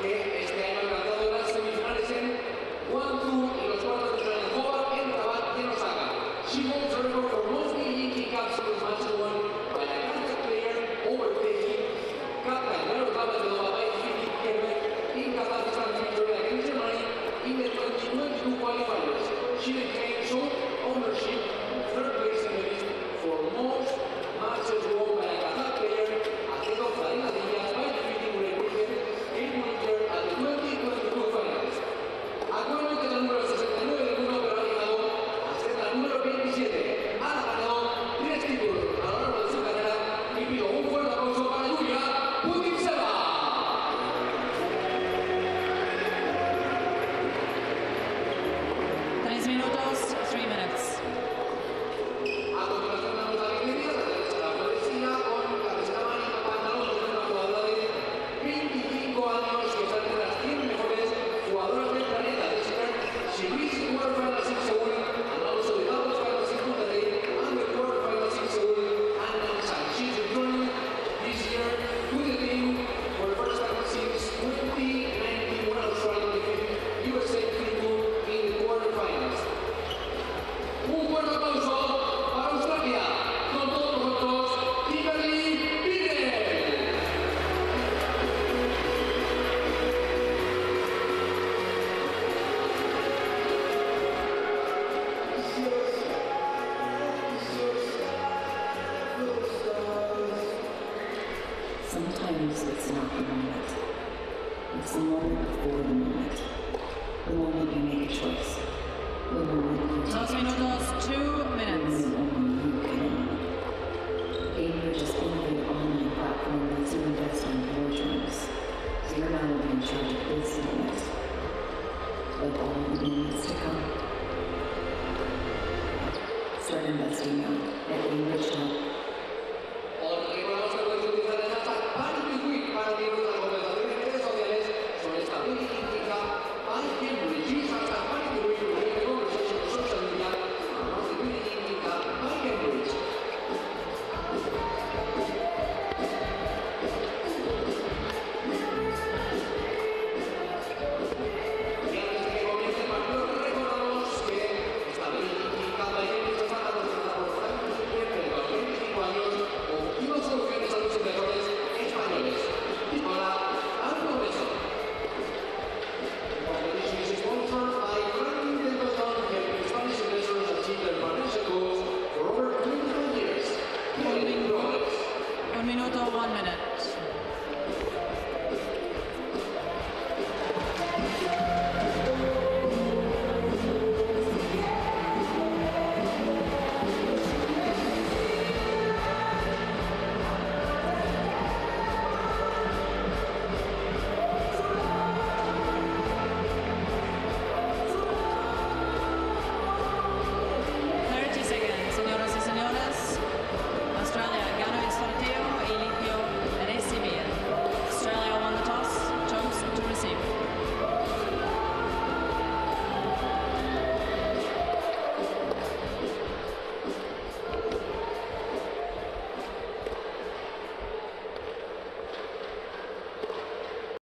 que este año alcanzado las semifinales en y los cuartos de en en Rabat y en Osaka. She holds the record for most knows it's not the moment. It's the moment before the moment. The moment you make a choice. The moment you take Dos minutos, two minutes. The just you can. Cambridge online platform that's indexed on your terms. So you're not only in charge of this moment, but all the moments to come. Start investing now at Cambridge.com.